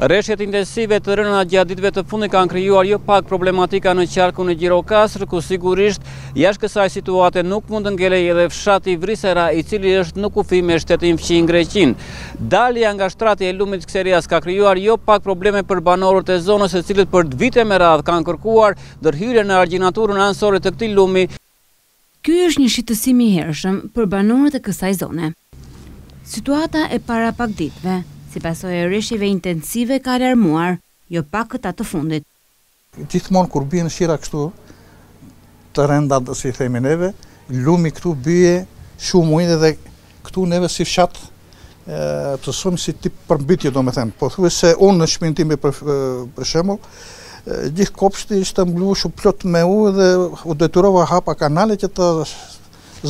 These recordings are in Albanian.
Reshjet intensive të rëna gjatë ditëve të fundit kanë krijuar jo pak problematika në qarkun e Gjirokastrës, ku sigurisht jashtë kësaj situate nuk mund të ngelej edhe fshati Vrisera, i cili është në kufi me shtetin fqinj Greqinë. Dalja nga shtrati e lumit Kserias ka krijuar jo pak probleme për banorët e zonës, të cilët për vite me radhë kanë kërkuar ndërhyrje në argjinaturën anësore të këtij lumi. Ky është një shqetësim i hershëm për banorët e kësaj zone. Situata e para pak ditëve, si pasojë e reshjeve intensive ka alarmuar, jo pak këta të fundit. Gjithmonë kur bien shira kështu të rënda, si i themi neve, lumi këtu bie shumë ujë dhe Këtu neve si fshat pësojmë si tip përmbytje, do me thënë. Pothuajse unë në shpinë time për, për shembull, gjithë kopshti ishte mbushur plot me ujë dhe u detyrova hapa kanale që të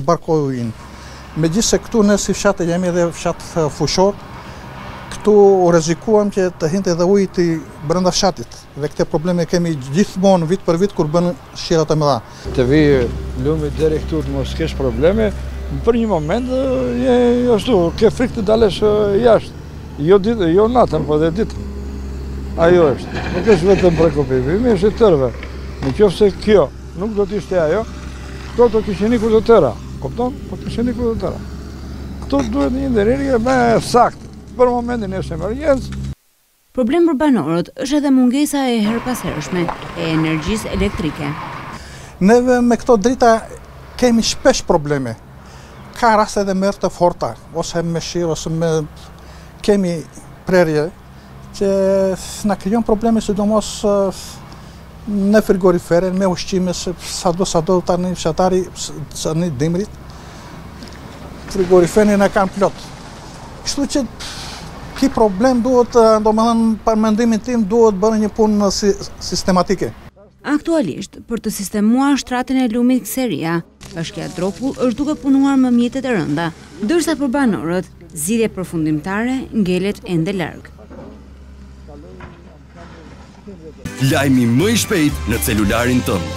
zbarkoj ujin. Me gjithë se këtu ne si fshat jemi dhe fshat fushor, këtu u rrezikuam që të hinte dhe uji brenda fshatit. Dhe këtë problem e kemi gjithmonë vit për vit kur bien shirat e mëdha. Të vijë lumi deri këtu të mos kesh probleme, për një moment je ashtu, ke frikë të dalësh jashtë. Jo ditë, jo natën, po dhe ditën. Ajo është. Nuk është vetëm preokupimi im, është i tërëve. Në qoftë se kjo nuk do të ishte ajo, këto do të kenë ikur të tëra. Kupton? Do të kenë ikur të tëra. Këtu duhet një ndërhyrje më e saktë. Për momentin është emergjencë, Problem për banorët është edhe mungesa e herëpashershme e energjisë elektrike. Neve me këto drita kemi shpesh probleme. Ka raste edhe me erë të forta, ose me shi, ose me kemi prerje që na krijon probleme sidomos në frigoriferin me ushqime se sado sado tani fshatari tani dimrit frigoriferin e kanë plot. Kështu që ky problem duhet, domethënë për mendimin tim duhet bërë një punë sistematike. Aktualisht, për të sistemuar shtratin e lumit Kseria, Bashkia Dropull është duke punuar me mjetet e rënda, ndërsa për banorët, zgjidhja përfundimtare ngelet ende larg. Lajmi më i shpejtë në celularin tënd.